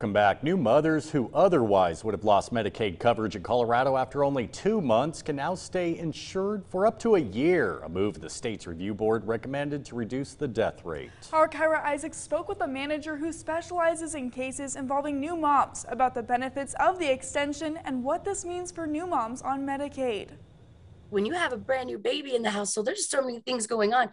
Welcome back. New mothers who otherwise would have lost Medicaid coverage in Colorado after only two months can now stay insured for up to a year, a move the state's review board recommended to reduce the death rate. Our Kyra Isaacs spoke with a manager who specializes in cases involving new moms about the benefits of the extension and what this means for new moms on Medicaid. When you have a brand new baby in the household, there's so many things going on.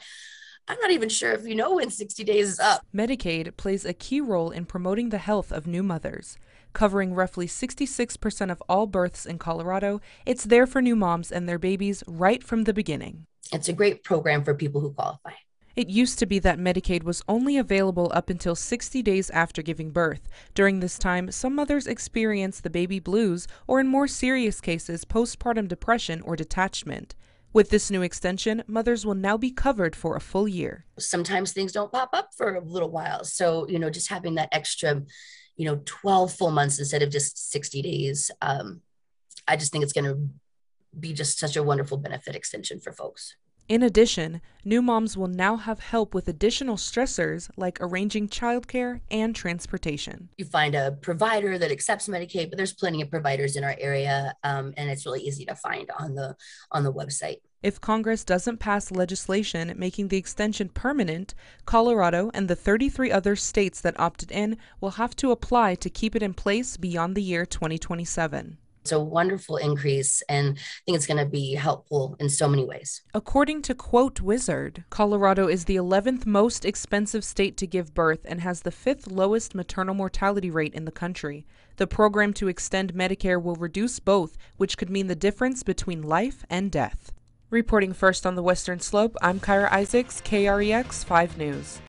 I'm not even sure if you know when 60 days is up. Medicaid plays a key role in promoting the health of new mothers. Covering roughly 66% of all births in Colorado, it's there for new moms and their babies right from the beginning. It's a great program for people who qualify. It used to be that Medicaid was only available up until 60 days after giving birth. During this time, some mothers experience the baby blues or, in more serious cases, postpartum depression or detachment. With this new extension, mothers will now be covered for a full year. Sometimes things don't pop up for a little while. So, you know, just having that extra, you know, 12 full months instead of just 60 days, um, I just think it's going to be just such a wonderful benefit extension for folks. In addition, new moms will now have help with additional stressors like arranging childcare and transportation. You find a provider that accepts Medicaid, but there's plenty of providers in our area, um, and it's really easy to find on the on the website. If Congress doesn't pass legislation making the extension permanent, Colorado and the 33 other states that opted in will have to apply to keep it in place beyond the year 2027. It's a wonderful increase, and I think it's going to be helpful in so many ways. According to QuoteWizard, Colorado is the 11th most expensive state to give birth and has the fifth lowest maternal mortality rate in the country. The program to extend Medicare will reduce both, which could mean the difference between life and death. Reporting first on the Western Slope, I'm Kyra Isaacs, KREX 5 News.